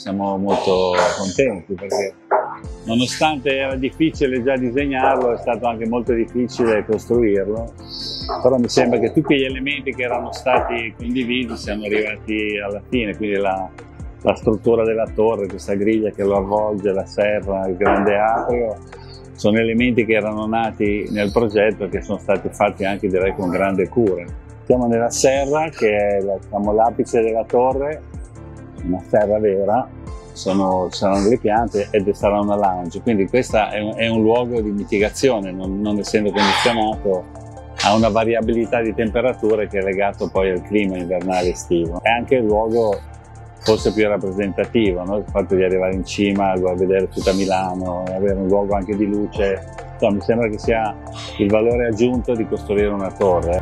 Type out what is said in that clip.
siamo molto contenti perché nonostante era difficile già disegnarlo, è stato anche molto difficile costruirlo, però mi sembra che tutti gli elementi che erano stati condivisi siano arrivati alla fine, quindi la, la struttura della torre, questa griglia che lo avvolge, la serra, il grande atrio, sono elementi che erano nati nel progetto e che sono stati fatti anche direi con grande cura. Siamo nella serra che è diciamo, l'apice della torre, una serra vera, sono, saranno le piante ed sarà una lounge, quindi questo è è un luogo di mitigazione, non, non essendo condizionato ha una variabilità di temperature che è legato poi al clima invernale estivo. È anche il luogo forse più rappresentativo, no? il fatto di arrivare in cima, vedere tutta Milano, avere un luogo anche di luce, Insomma, mi sembra che sia il valore aggiunto di costruire una torre.